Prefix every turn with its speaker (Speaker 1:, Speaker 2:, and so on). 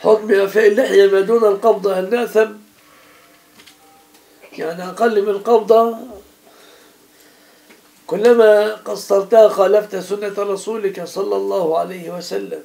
Speaker 1: حكمها إعفاء اللحية ما دون القبضة الناثم. يعني أقل من القبضة. كلما قصرتها خالفت سنة رسولك صلى الله عليه وسلم.